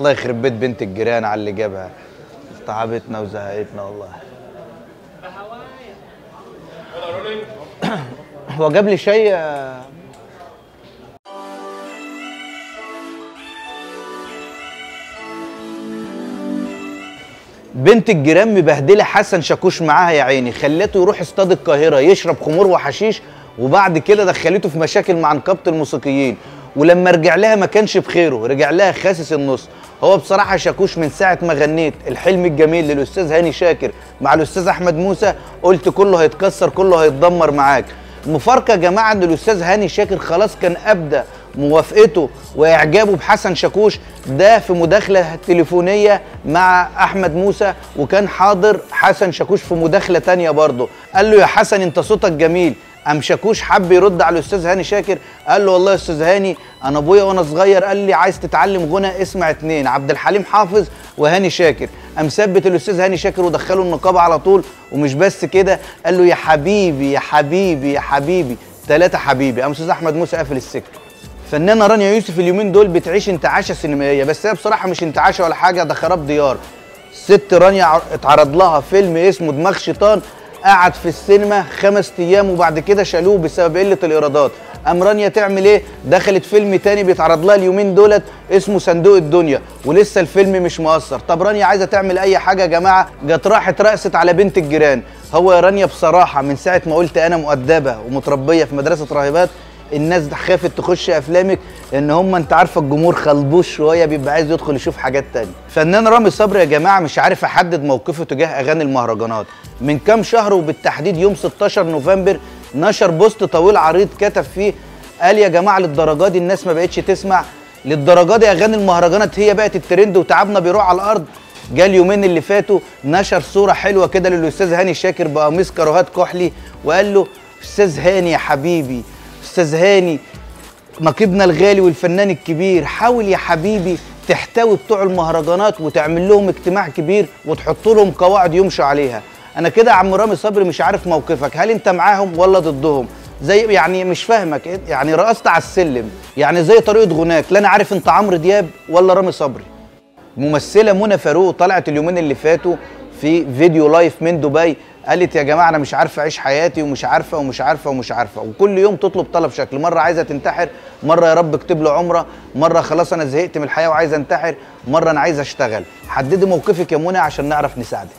الله يخرب بيت بنت الجيران على اللي جابها. تعبتنا وزهقتنا والله. هو جاب لي شاي؟ بنت الجيران مبهدلة حسن شاكوش معاها يا عيني. خلته يروح استاد القاهرة يشرب خمور وحشيش وبعد كده دخلته في مشاكل مع نقابة الموسيقيين. ولما رجع لها ما كانش بخيره رجع لها خاسس النص. هو بصراحة شاكوش من ساعة ما غنيت. الحلم الجميل للأستاذ هاني شاكر مع الأستاذ أحمد موسى قلت كله هيتكسر كله هيتدمر معاك. المفارقه يا جماعة إن الأستاذ هاني شاكر خلاص كان أبدى موافقته وإعجابه بحسن شاكوش ده في مداخلة تليفونية مع أحمد موسى وكان حاضر حسن شاكوش في مداخلة تانية برضه. قال له يا حسن أنت صوتك جميل. قام شاكوش حب يرد على الأستاذ هاني شاكر؟ قال له والله يا أستاذ هاني أنا أبويا وأنا صغير قال لي عايز تتعلم غنى اسمع اتنين عبد الحليم حافظ وهاني شاكر. قام ثبت الأستاذ هاني شاكر ودخله النقابة على طول ومش بس كده قال له يا حبيبي يا حبيبي يا حبيبي ثلاثة حبيبي قام أستاذ أحمد موسى قافل السكة. فنانة رانيا يوسف اليومين دول بتعيش انتعاشة سينمائية بس هي بصراحة مش انتعاشة ولا حاجة ده خراب ديار. ست رانيا اتعرض لها فيلم اسمه دماغ شيطان قعد في السينما خمس أيام وبعد كده شالوه بسبب قلة الإيرادات. قام رانيا تعمل إيه؟ دخلت فيلم تاني بيتعرض لها اليومين دولت اسمه صندوق الدنيا ولسه الفيلم مش مؤثر. طب رانيا عايزة تعمل أي حاجة يا جماعة؟ جت راحت رقصت على بنت الجيران. هو يا رانيا بصراحة من ساعة ما قلت أنا مؤدبة ومتربية في مدرسة راهبات الناس خافت تخش أفلامك لأن هم أنت عارفه الجمهور خلبوش شوية بيبقى عايز يدخل يشوف حاجات تانية. فنان رامي صبري يا جماعة مش عارف أحدد موقفه تجاه أغاني المهرجانات. من كام شهر وبالتحديد يوم 16 نوفمبر نشر post طويل عريض كتب فيه قال يا جماعة للدرجة دي الناس ما بقتش تسمع. للدرجة دي أغاني المهرجانات هي بقت الترند وتعبنا بيروح على الأرض. جه اليومين اللي فاتوا نشر صورة حلوة كده للأستاذ هاني شاكر بقميص كاروهات كحلي وقال له أستاذ هاني يا حبيبي أستاذ هاني نقيبنا الغالي والفنان الكبير حاول يا حبيبي تحتوي بتوع المهرجانات وتعمل لهم اجتماع كبير وتحط لهم قواعد يمشوا عليها. أنا كده عم رامي صبري مش عارف موقفك. هل أنت معاهم ولا ضدهم؟ زي يعني مش فاهمك؟ يعني رقصت على السلم. يعني زي طريقة غناك. لا أنا عارف أنت عمرو دياب ولا رامي صبري. الممثله منى فاروق طلعت اليومين اللي فاتوا في فيديو لايف من دبي قالت يا جماعة أنا مش عارفه أعيش حياتي ومش عارفة ومش عارفة ومش عارفة. وكل يوم تطلب طلب شكل. مرة عايزة تنتحر مرة يا رب اكتب له عمرة مرة خلاص أنا زهقت من الحياة وعايزه أنتحر مرة أنا عايزه أشتغل. حددي موقفك يا منى عشان نعرف نساعدك.